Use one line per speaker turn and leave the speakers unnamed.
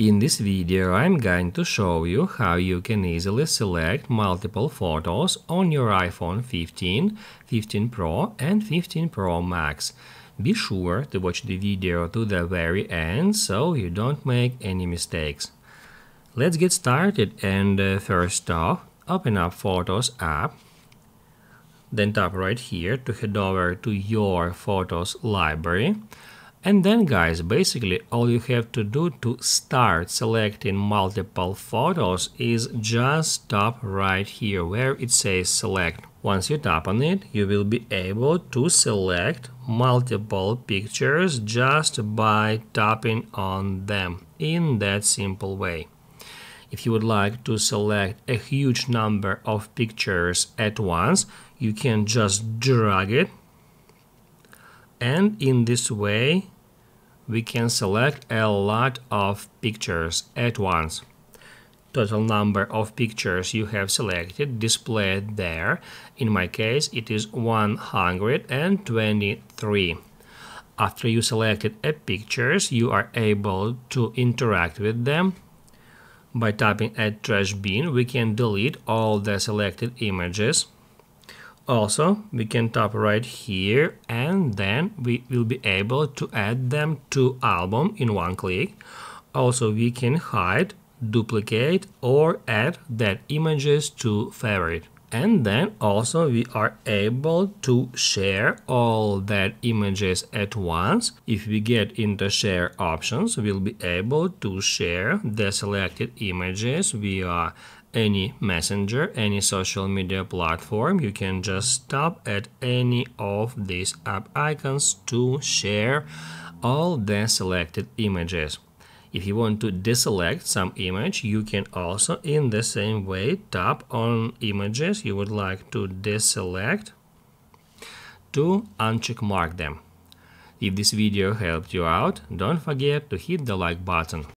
In this video I'm going to show you how you can easily select multiple photos on your iPhone 15, 15 Pro and 15 Pro Max. Be sure to watch the video to the very end so you don't make any mistakes. Let's get started and uh, first off open up Photos app then tap right here to head over to your Photos library and then guys, basically all you have to do to start selecting multiple photos is just tap right here where it says select. Once you tap on it, you will be able to select multiple pictures just by tapping on them in that simple way. If you would like to select a huge number of pictures at once, you can just drag it and in this way we can select a lot of pictures at once. Total number of pictures you have selected displayed there. In my case it is 123. After you selected a pictures you are able to interact with them. By tapping Add Trash Bin we can delete all the selected images. Also, we can tap right here and then we will be able to add them to album in one click. Also, we can hide, duplicate or add that images to favorite. And then also we are able to share all that images at once. If we get into share options, we'll be able to share the selected images via any messenger, any social media platform, you can just tap at any of these app icons to share all the selected images. If you want to deselect some image, you can also in the same way tap on images you would like to deselect to uncheck mark them. If this video helped you out, don't forget to hit the like button.